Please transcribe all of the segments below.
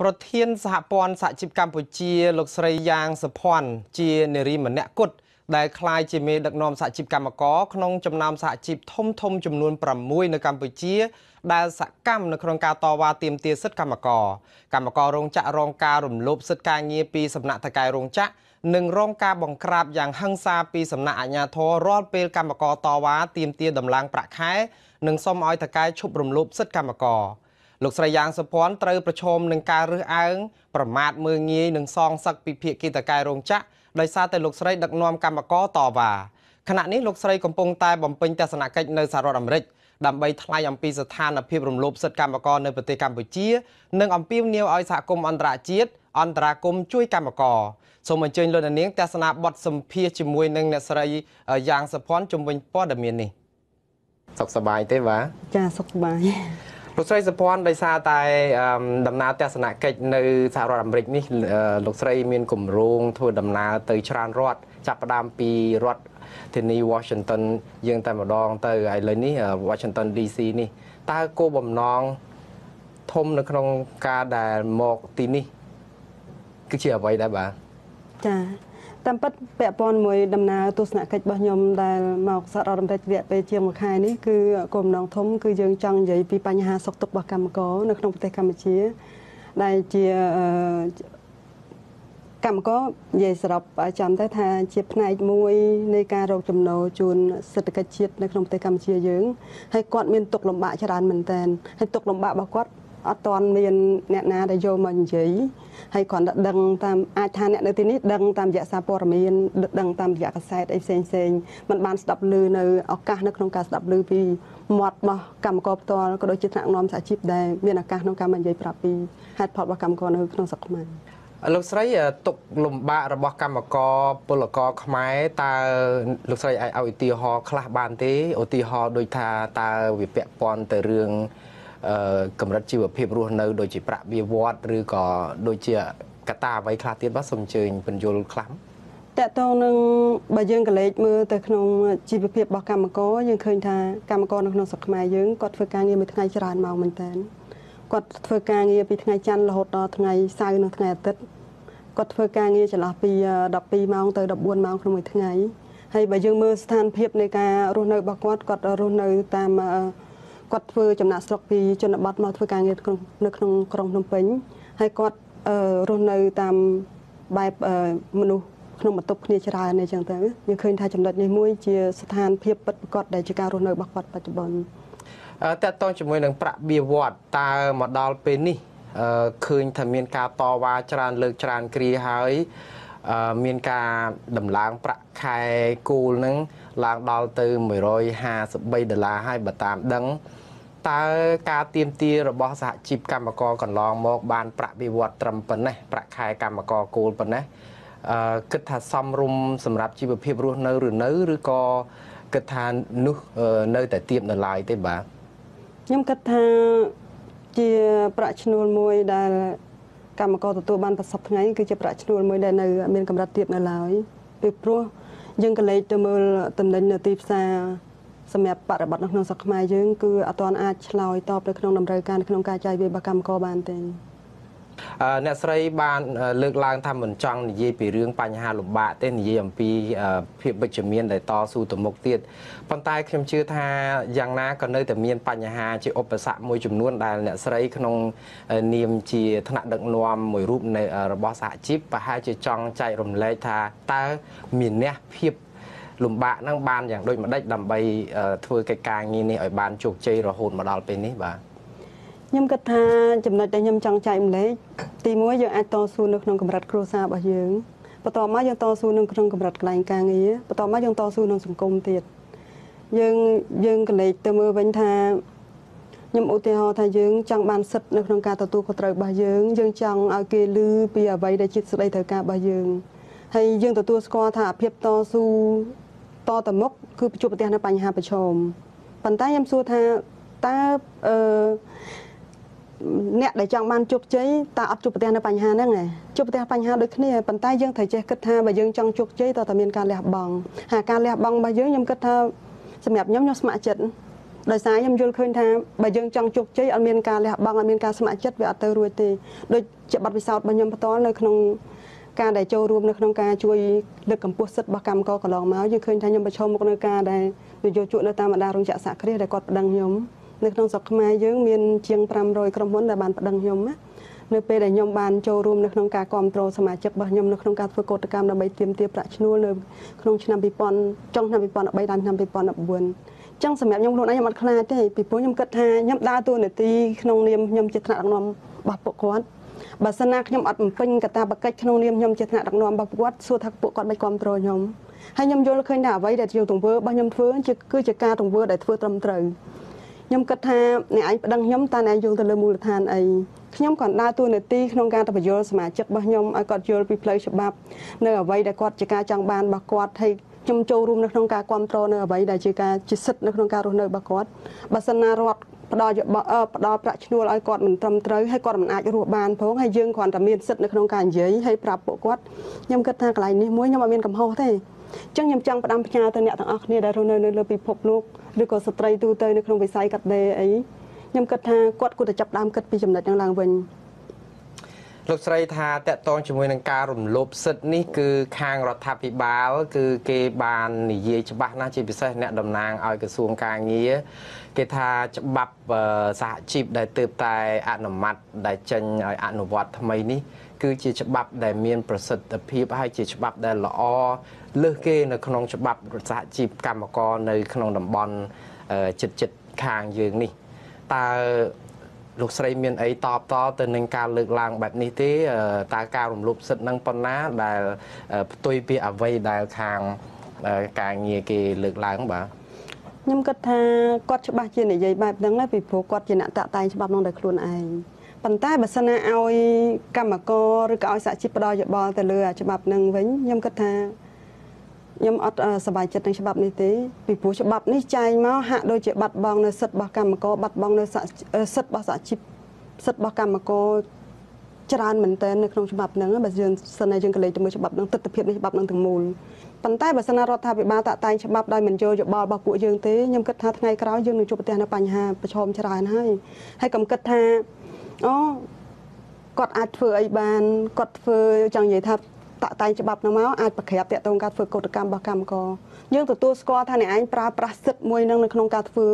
ប្រធានសហព័ន្ធសហជីពកម្ពុជាលោកស្រីយ៉ាងសុភ័ណ្ឌជានារីម្នាក់គត់ដែលក្លាយជាមេដឹកនាំសហជីពកម្មករក្នុងចំណោមសហជីពធំធំចំនួន6នៅកម្ពុជា ដែលសកម្មនៅក្នុងការតវ៉ាទាមទារសិទ្ធិកម្មករកម្មកររោងចក្ររងការរំលោភសិទ្ធិការងារពីសំណាក់តកែរោងចក្រនិងរងការបង្ក្រាបយ៉ាងហិង្សាពីសំណាក់អាជ្ញាធររាល់ពេលកម្មករតវ៉ាទាមទារដំឡើងប្រាក់ខែនិងសុំឲ្យតកែឈប់រំលោភសិទ្ធិកម្មករ លោកស្រីយ៉ាងសុភ័ណ្ឌត្រូវប្រឈមនឹងការរើសអើងប្រមាថមើលងាយនិងសងសឹកពីភាគីតកែរោងចក្រដោយសារតែលោកស្រីដឹកនាំកម្មករតវ៉ាខណៈនេះលោកស្រីកំពុងតែបំពេញទស្សនកិច្ចនៅសហរដ្ឋអាមេរិកដើម្បីថ្លែងអំពីស្ថានភាពរំលោភសិទ្ធិកម្មករនៅប្រទេសកម្ពុជា និងអំពាវនាវឲ្យសហគមន៍អន្តរជាតិអន្តរាគមជួយកម្មករសូមអញ្ជើញលោកនាងទស្សនាបទសម្ភាសជាមួយនឹងអ្នកស្រីយ៉ាងសុភ័ណ្ឌជំវិញព័ត៌មាននេះសុខសប្បាយទេបាទចាសុខសប្បាយ លោកស្រីសុភ័ណ្ឌដោយសារតែដំណើរទស្សនកិច្ចនៅសហរដ្ឋអាមេរិកនេះលោកស្រីមានគម្រោងធ្វើដំណើរទៅច្រើនរដ្ឋចាប់ផ្ដើមពីរដ្ឋធានី Washington យើងតែម្ដងទៅហើយឥឡូវនេះ Washington DC នេះតើគោលបំណងធំនៅក្នុងការដែលមកទីនេះគឺជាអ្វីដែរបាទចា តាមពិតពាក់ព័ន្ធមួយដំណើរទស្សនកិច្ចរបស់ខ្ញុំដែលមកសហរដ្ឋអាមេរិករយៈពេលជាងមួយខែនេះគឺគោលបំណងធំគឺយើងចង់និយាយពីបញ្ហាសុខទុក្ខរបស់កម្មករនៅក្នុងប្រទេសកម្ពុជា ដែលជាកម្មករនិយាយសរុបចាំទៅថាជាផ្នែកមួយនៃការរកចំណូលជូនសេដ្ឋកិច្ចជាតិនៅក្នុងប្រទេសកម្ពុជាយើងហើយគាត់មានទុកលំបាកច្រើនមែនតើហើយទុកលំបាករបស់គាត់ អត់ទាន់មានអ្នកណាដែលយកមកនិយាយហើយគ្រាន់តែដឹងតាមអាចថាអ្នកនៅទីនេះដឹងតាមរយៈសារព័ត៌មានដឹងតាមរយៈកាសែតអីផ្សេងផ្សេងมันបានស្ដាប់ឮនៅឱកាសនៅក្នុងការស្ដាប់ឮពីមាត់របស់កម្មករផ្ទាល់ក៏ដូចជាថ្នាក់នាំសហជីពដែលមានឱកាសក្នុងការមកនិយាយប្រាប់ពីហេតុផលរបស់កម្មករនៅក្នុងស្រុកខ្មែរលោកស្រីទុកលំបាករបស់កម្មករពលករខ្មែរតើលោកស្រីអាចឲ្យឧទាហរណ៍ខ្លះបានទេឧទាហរណ៍ដូចថាតើវាពាក់ព័ន្ធទៅរឿង កម្រិតជីវភាពរស់នៅដូចជាប្រាក់បៀវត្សឬក៏ដូចជាកត្តាអ្វីខ្លះទៀតបាទសូមអញ្ជើញពន្យល់ខ្លះតកតងនឹងបើយើងកលេចមើលទៅក្នុងជីវភាពរបស់កម្មករយើងឃើញថាកម្មករនៅក្នុងស្រុកខ្មែរយើងគាត់ធ្វើការងារមួយថ្ងៃច្រើនម៉ោងមែនតើគាត់ធ្វើការងារពីថ្ងៃច័ន្ទរហូតដល់ថ្ងៃសៅរ៍និងថ្ងៃអាទិត្យគាត់ធ្វើការងារចន្លោះពី12ម៉ោងទៅ14ម៉ោងក្នុងមួយថ្ងៃហើយបើយើងមើលស្ថានភាពនៃការរស់នៅរបស់គាត់គាត់រស់នៅតាម គាត់ធ្វើចំណាក់ស្រុកពីជនបទមកធ្វើការងារនៅក្នុងក្រុងភ្នំពេញហើយគាត់រស់នៅតាមបែបមនុស្សក្នុងបន្ទប់គ្នាច្រើនអញ្ចឹងទៅយើងឃើញថាចំណុចនេះមួយជាស្ថានភាពពិតប្រាកដដែលជាការរស់នៅរបស់គាត់បច្ចុប្បន្នតើតតងជាមួយនឹងប្រាក់បៀវត្សតើមកដល់ពេលនេះឃើញថាមានការតវ៉ាច្រើនលើកច្រើនគ្រាហើយ មានការដំឡើងប្រាក់ខែគូលនឹងឡើងដល់ទៅ153ដុល្លារហើយបើតាមដឹងតើការទៀមទារបស់សហជីពកម្មករកន្លងមក បាន ប្រាក់វិវត្តត្រឹមប៉ុណ្ណេះប្រាក់ខែកម្មករគោលប៉ុណ្ណេះអឺគិតថាសំរុំសម្រាប់ជីវភាពរស់នៅឬនៅឬក៏គិតថានោះនៅតែទៀបនៅឡើយទេបាទខ្ញុំគិតថាជាប្រាក់ឈ្នួលមួយដែល កម្មករទទួលបានប្រសពថ្ងៃគឺជាប្រាក់ឈ្នួលមួយដែលនៅមានកម្រិតទាបនៅឡើយពីព្រោះយើងក៏លេចទៅមើលតំណែងនៅទីផ្សារសម្រាប់បរិបត្តិនៅក្នុងស្រុកខ្មែរយើងគឺអត់ទាន់អាចឆ្លើយតបទៅក្នុងតម្រូវការក្នុងការចាយវាយរបស់កម្មករបានទេ អ្នកស្រីបានលើកឡើងថាមិនចង់និយាយពីរឿងបញ្ហាលំបាកទេនិយាយអំពីភាពវិជ្ជមានដែលតស៊ូទៅមុខទៀតប៉ុន្តែខ្ញុំជឿថាយ៉ាងណាក៏នៅតែមានបញ្ហាជាឧបសគ្គមួយចំនួនដែលអ្នកស្រីក្នុងនាមជាថ្នាក់ដឹកនាំមួយរូបនៃរបស់សហជីពប្រហែលជាចង់ចែករំលែកថាតើមានអ្នកភាពលំបាកហ្នឹងបានយ៉ាងដូចម្ដេចដើម្បីធ្វើកិច្ចការងារនេះឲ្យបានជោគជ័យរហូតមកដល់ពេលនេះបាទ ខ្ញុំគិតថាចំណុចដែលខ្ញុំចង់ចែកម្លែកទី1យើងអាចតស៊ូនៅក្នុងកម្រិតគ្រួសាររបស់យើងបន្តមកយើងតស៊ូនៅក្នុងកម្រិតកន្លែងការងារបន្តមកយើងតស៊ូក្នុងសង្គមទៀតយើងយើងកលេចទៅមើលវិញថាខ្ញុំឧទាហរណ៍ថាយើងចង់បានសិទ្ធិនៅក្នុងការទទួលខុសត្រូវរបស់យើងយើងចង់ឲ្យគេឮពីអ្វីដែលជាស្ដីត្រូវការរបស់យើងហើយយើងទទួលស្គាល់ថាភាពតស៊ូតទៅមុខគឺជួបប្រទះនៅបញ្ហាប្រឈមប៉ុន្តែខ្ញុំសួរថាតើអឺ អ្នកដែលចង់បានជោគជ័យតើអត់ជួបប្រទះនៅបញ្ហាហ្នឹងឯងជួបប្រទះបញ្ហាដូចគ្នាប៉ុន្តែយើងត្រូវចេះគិតថាបើយើងចង់ជោគជ័យតើតើមានការលះបង់ហើយការលះបង់របស់យើងខ្ញុំគិតថាសម្រាប់ខ្ញុំខ្ញុំស្ម័គ្រចិត្តដោយសារខ្ញុំយល់ឃើញថាបើយើងចង់ជោគជ័យអត់មានការលះបង់អត់មានការស្ម័គ្រចិត្តវាអត់ទៅរួចទេដូចជាប័ណ្ណពិសោធន៍របស់ខ្ញុំផ្ទាល់នៅក្នុងការដែលចូលរួមនៅក្នុងការជួយលើកកម្ពស់សិទ្ធិរបស់កម្មករកន្លងមកយើងឃើញថាខ្ញុំប្រឈមមុខនឹងការដែលនយោជកនៅតាមបណ្ដារោងចក្រសហគ្រាសដែលគាត់ប្តឹងខ្ញុំ នៅក្នុងស្រុកខ្មែរយើងមានជាង500ក្រុមហ៊ុនដែលបានប្តឹងខ្ញុំណានៅពេលដែលខ្ញុំបានចូលរួមនៅក្នុងការគ្រប់គ្រងសមាជិករបស់ខ្ញុំនៅក្នុងការធ្វើកោតកម្មដើម្បីទាមទារប្រាក់ឈ្នួលនៅក្នុងឆ្នាំ2000ចុងឆ្នាំ2013ដល់ឆ្នាំ2014ចឹងសម្រាប់ខ្ញុំខ្លួនឯងខ្ញុំអត់ខ្លាចទេពីព្រោះខ្ញុំគិតថាខ្ញុំដើរតួនាទីក្នុងនាមខ្ញុំជាថ្នាក់ដឹកនាំរបស់ពួកគាត់បើសិនណាខ្ញុំអត់បំពេញកតាបកិច្ចក្នុងនាមខ្ញុំជាថ្នាក់ដឹកនាំរបស់គាត់សួរថាពួកគាត់មិនគ្រប់គ្រងខ្ញុំហើយខ្ញុំយល់ឃើញថាអ្វីដែលជាទង្វើរបស់ខ្ញុំធ្វើគឺជាការទង្វើដែលធ្វើត្រឹមត្រូវ ខ្ញុំគិតថាអ្នកឯងប្តឹងខ្ញុំតើអ្នកយោងទៅលើមូលដ្ឋានអីខ្ញុំក៏ដើរតួនាទីក្នុងការទៅបញ្យល់សមាជិករបស់ខ្ញុំឲ្យគាត់យល់ពីផ្លូវច្បាប់នៅអ្វីដែលគាត់ជាការចង់បានរបស់គាត់ហើយខ្ញុំចូលរួមនៅក្នុងការគ្រប់គ្រងនៅអ្វីដែលជាការជាសិទ្ធិនៅក្នុងការរស់នៅរបស់គាត់បើសិនណារដ្ឋផ្ដល់ផ្ដល់ប្រាក់ឈ្នួលឲ្យគាត់មិនត្រឹមត្រូវហើយគាត់មិនអាចរស់បានផងហើយយើងគ្រាន់តែមានសិទ្ធិនៅក្នុងការនិយាយហើយប្រាប់ពួកគាត់ខ្ញុំគិតថាកន្លែងនេះមួយខ្ញុំអត់មានកំហុសទេ ចឹងខ្ញុំចង់ផ្ដាំផ្ញើទៅអ្នកទាំងអស់គ្នាដែលរស់នៅនៅលើពិភពលោកឬក៏ស្ត្រីទូទៅនៅក្នុងវិស័យកាត់ដេរអីខ្ញុំគិតថាគាត់គួរតែចាប់ដើមគិតពីចំណុចហ្នឹងឡើងវិញ លោកស្រីថាតកតងជាមួយនឹងការរំលោភសិទ្ធិនេះគឺខាងរដ្ឋាភិបាល គឺគេបាននិយាយច្បាស់ណាស់ជាពិសេសអ្នកតំណាងឲ្យក្រសួងការងារគេថាច្បាប់សហជីពដែលទើបតែអនុម័តដែលចេញឲ្យអនុវត្តថ្មីនេះគឺជាច្បាប់ដែលមានប្រសិទ្ធភាពហើយជាច្បាប់ដែលល្អលើសគេនៅក្នុងច្បាប់សហជីពកម្មករនៅក្នុងតំបន់ចិត្តចិត្តខាងយើងនេះតើ លោកស្រីមានអីតបតទៅនឹងការលើកឡើងបែបនេះទេតើការរំលោភសិទ្ធិនឹងប៉ុណ្ណាដែលផ្ទុយពីអ្វីដែលខាងការងារគេលើកឡើងបាទខ្ញុំគិតថាគាត់ច្បាស់ជានិយាយបែបហ្នឹងពីព្រោះគាត់ជាអ្នកតាក់តែងច្បាប់នោះដោយខ្លួនឯងប៉ុន្តែបើសិនណាឲ្យកម្មករឬក៏ឲ្យសហជីពផ្ដល់យោបល់ទៅលើច្បាប់នឹងវិញខ្ញុំគិតថា ខ្ញុំអត់សប្បាយចិត្តនឹងច្បាប់នេះទេពីព្រោះច្បាប់នេះចែងមកហាក់ដូចជាបាត់បង់នៅសិទ្ធិរបស់កម្មករបាត់បង់នៅសិទ្ធិរបស់សហជីពសិទ្ធិរបស់កម្មករច្រើនមែនទែននៅក្នុងច្បាប់ហ្នឹងបើយើងសិនតែយើងក៏លេចទៅមើលច្បាប់ហ្នឹងទស្សនវិជ្ជានៃច្បាប់ហ្នឹងទាំងមូលប៉ុន្តែបើសិនណារដ្ឋាភិបាលតាក់តែងច្បាប់ដោយមិនយកយោបល់របស់ពួកយើងទេខ្ញុំគិតថាថ្ងៃក្រោយយើងនឹងជួបប្រទះនៅបញ្ហាប្រឈមច្រើនហើយហើយកុំគិតថាអូគាត់អាចធ្វើអីបានគាត់ធ្វើចង់និយាយថា តាក់តែងច្បាប់នោះមកអាចប្រក្រាបតាក់ទងការធ្វើកោតកម្មរបស់កម្មករយើងទទួលស្គាល់ថាអ្នកឯងប្រើប្រាស់សិទ្ធិមួយនឹងនៅក្នុងការធ្វើ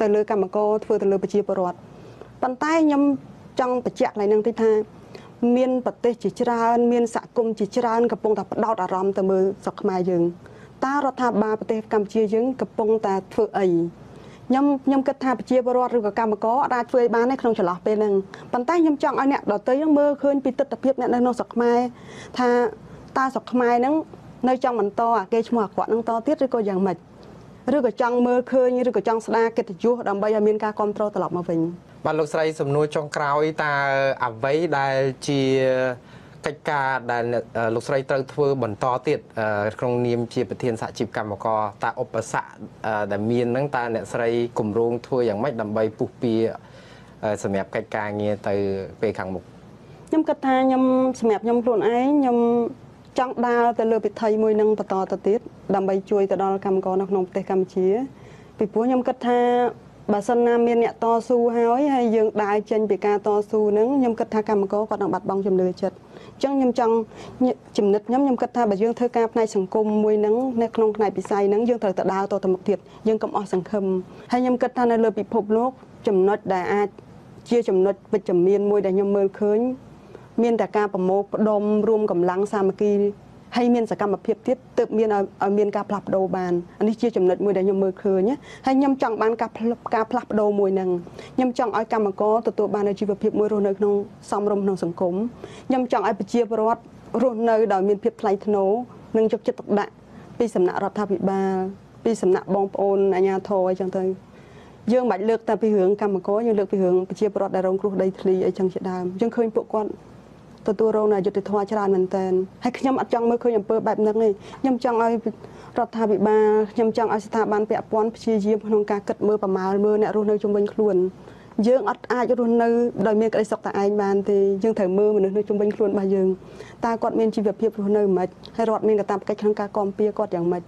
ទៅលើកម្មករធ្វើទៅលើប្រជាពលរដ្ឋប៉ុន្តែខ្ញុំចង់បញ្ជាក់ឡើងនឹងទីថាមានប្រទេសជាច្រើន មានសហគមន៍ជាច្រើនកំពុងតែផ្ដោតអារម្មណ៍ទៅមើលស្រុកខ្មែរយើងតើរដ្ឋាភិបាលប្រទេសកម្ពុជាយើងកំពុងតែធ្វើអី ខ្ញុំខ្ញុំគិតថាប្រជាពលរដ្ឋឬក៏កម្មករអាចធ្វើឲ្យបានទេក្នុងចន្លោះពេលហ្នឹងប៉ុន្តែខ្ញុំចង់ឲ្យអ្នកដទៃហ្នឹងមើលឃើញពីទស្សនវិជ្ជាអ្នកនៅក្នុងស្រុកខ្មែរថាតើស្រុកខ្មែរហ្នឹងនៅចង់បន្តអាគេឈ្មោះអាក្រក់ហ្នឹងតទៀតឬក៏យ៉ាងម៉េចឬក៏ចង់មើលឃើញឬក៏ចង់ស្ដារកិត្តិយសដើម្បីឲ្យមានការគ្រប់គ្រងត្រឡប់មកវិញបាទលោកស្រីសំណួរចុងក្រោយតើអ្វីដែលជា កិច្ចការដែលលោកស្រីត្រូវធ្វើបន្តទៀតក្នុងនាមជាប្រធានសហជីពកម្មករតើឧបសគ្គដែលមានហ្នឹងតើអ្នកស្រីគម្រោងធ្វើយ៉ាងម៉េចដើម្បីពុះពៀសម្រាប់កិច្ចការងារទៅពេលខាងមុខខ្ញុំគិតថាខ្ញុំសម្រាប់ខ្ញុំខ្លួនឯងខ្ញុំចង់ដើរទៅលើពិធីមួយនឹងបន្តទៅទៀតដើម្បីជួយទៅដល់កម្មករនៅក្នុងប្រទេសកម្ពុជាពីព្រោះខ្ញុំគិតថាបើសិនណាមានអ្នកតស៊ូហើយហើយយើងដើរចេញពីការតស៊ូហ្នឹងខ្ញុំគិតថាកម្មករគាត់នឹងបាត់បង់ជំនឿចិត្ត អញ្ចឹងខ្ញុំចង់ចំណិតខ្ញុំខ្ញុំគិតថាបើយើងធ្វើការផ្នែកសង្គមមួយហ្នឹងនៅក្នុងផ្នែកពិស័យហ្នឹងយើងត្រូវទៅដើរតទៅមុខទៀតយើងកុំអស់សង្ឃឹមហើយខ្ញុំគិតថានៅលើពិភពលោកចំណុចដែលអាចជាចំណុចវិជ្ជមានមួយដែលខ្ញុំមើលឃើញមានតែការប្រមូលផ្ដុំរួមកម្លាំងសាមគ្គី ហើយមានសកម្មភាពទៀតទើបមានឲ្យមានការផ្លាស់ប្ដូរបាននេះជាចំណុចមួយដែលខ្ញុំមើលឃើញហើយខ្ញុំចង់បានការការផ្លាស់ប្ដូរមួយហ្នឹងខ្ញុំចង់ឲ្យកម្មករទទួលបានជីវភាពមួយរស់នៅក្នុងសមរម្យក្នុងសង្គមខ្ញុំចង់ឲ្យប្រជាពលរដ្ឋរស់នៅដោយមានភាពថ្លៃថ្នូរនិងយកចិត្តទុកដាក់ពីសំណាក់រដ្ឋាភិបាលពីសំណាក់បងប្អូនអាជ្ញាធរអីចឹងទៅយើងមិនបាច់លើកតែពីរឿងកម្មករយើងលើកពីរឿងប្រជាពលរដ្ឋដែលរងគ្រោះដីធ្លីអីចឹងជាដើមយើងឃើញពួកគាត់ ទទួលរងនៅយុទ្ធធម៌ច្រើនមែនតើហើយខ្ញុំអត់ចង់មើលឃើញអំពើបែបហ្នឹងទេខ្ញុំចង់ឲ្យរដ្ឋាភិបាលខ្ញុំចង់ឲ្យស្ថាប័នពាក់ព័ន្ធព្យាយាមក្នុងការគិតមើលប្រមាលមើលអ្នករស់នៅជុំវិញខ្លួនយើងអត់អាចរស់នៅដោយមានក្តីសុខតែឯងបានទេយើងត្រូវមើលមនុស្សនៅជុំវិញខ្លួនរបស់យើងតើគាត់មានជីវភាពរស់នៅមិនហើយរដ្ឋមានកាតព្វកិច្ចក្នុងការគាំពៀគាត់យ៉ាងម៉េច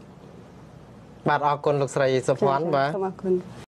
បាទអរគុណលោកស្រីសុភ័ណ្ឌបាទសូមអរគុណ